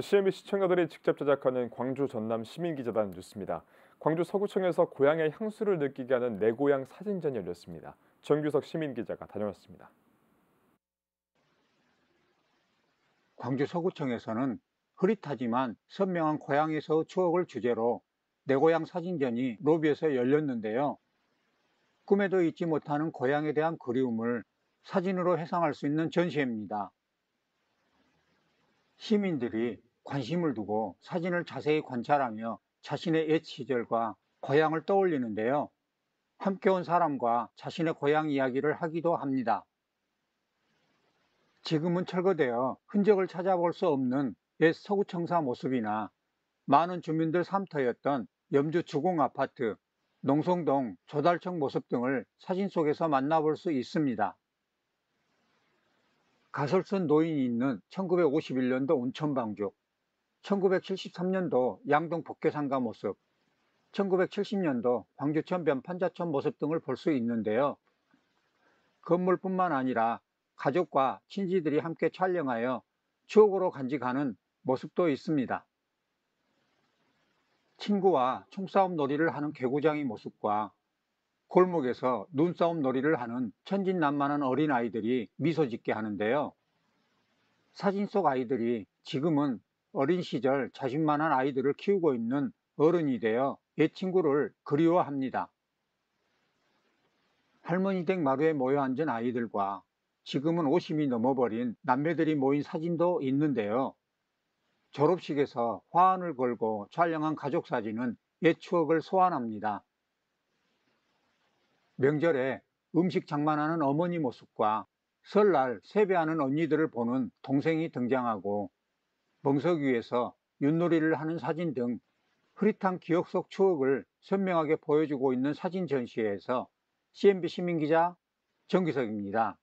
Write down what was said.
CNB 시청자들이 직접 제작하는 광주 전남 시민기자단 뉴스입니다. 광주 서구청에서 고향의 향수를 느끼게 하는 내 고향 사진전이 열렸습니다. 정규석 시민기자가 다녀왔습니다. 광주 서구청에서는 흐릿하지만 선명한 고향에서 추억을 주제로 내 고향 사진전이 로비에서 열렸는데요. 꿈에도 잊지 못하는 고향에 대한 그리움을 사진으로 해상할 수 있는 전시회입니다. 시민들이 관심을 두고 사진을 자세히 관찰하며 자신의 옛 시절과 고향을 떠올리는데요. 함께 온 사람과 자신의 고향 이야기를 하기도 합니다. 지금은 철거되어 흔적을 찾아볼 수 없는 옛 서구청사 모습이나 많은 주민들 삼터였던 염주 주공 아파트, 농성동 조달청 모습 등을 사진 속에서 만나볼 수 있습니다. 가설선 노인이 있는 1951년도 온천방죽, 1973년도 양동 복개상가 모습, 1970년도 광주천 변판자촌 모습 등을 볼 수 있는데요. 건물뿐만 아니라 가족과 친지들이 함께 촬영하여 추억으로 간직하는 모습도 있습니다. 친구와 총싸움 놀이를 하는 개구장이 모습과 골목에서 눈싸움 놀이를 하는 천진난만한 어린아이들이 미소 짓게 하는데요. 사진 속 아이들이 지금은 어린 시절 자신만한 아이들을 키우고 있는 어른이 되어 옛 친구를 그리워합니다. 할머니 댁 마루에 모여 앉은 아이들과 지금은 50이 넘어버린 남매들이 모인 사진도 있는데요. 졸업식에서 화환을 걸고 촬영한 가족 사진은 옛 추억을 소환합니다. 명절에 음식 장만하는 어머니 모습과 설날 세배하는 언니들을 보는 동생이 등장하고 멍석 위에서 윷놀이를 하는 사진 등 흐릿한 기억 속 추억을 선명하게 보여주고 있는 사진 전시회에서 CNB 시민기자 정기석입니다.